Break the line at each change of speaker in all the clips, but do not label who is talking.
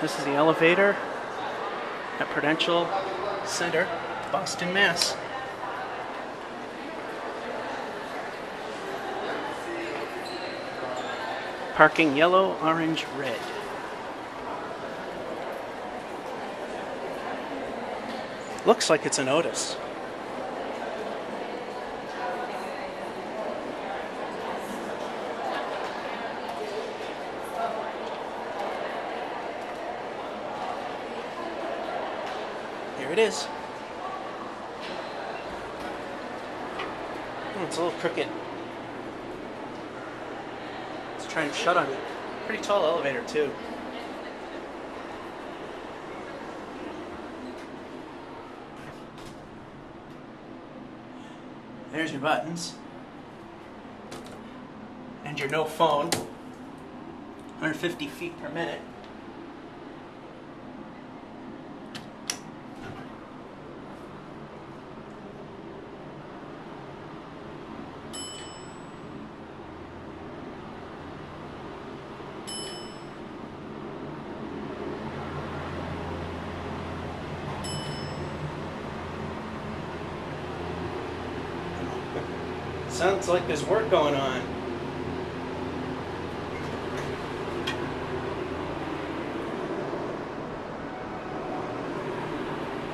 This is the elevator at Prudential Center, Boston, Mass. Parking yellow, orange, red. Looks like it's an Otis. Here it is. Oh, it's a little crooked. Let's try and shut on it. Pretty tall elevator too. There's your buttons. And your no phone. 150 feet per minute. Sounds like there's work going on.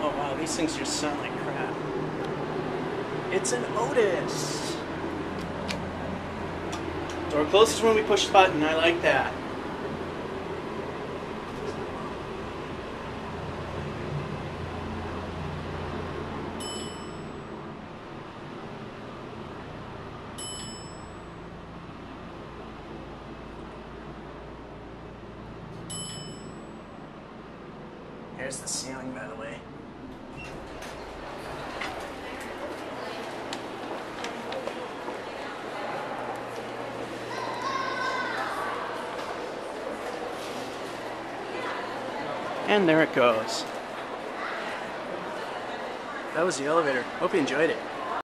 Oh wow, these things just sound like crap. It's an Otis. Door closes when we push the button. I like that. Here's the ceiling, by the way. And there it goes. That was the elevator. Hope you enjoyed it.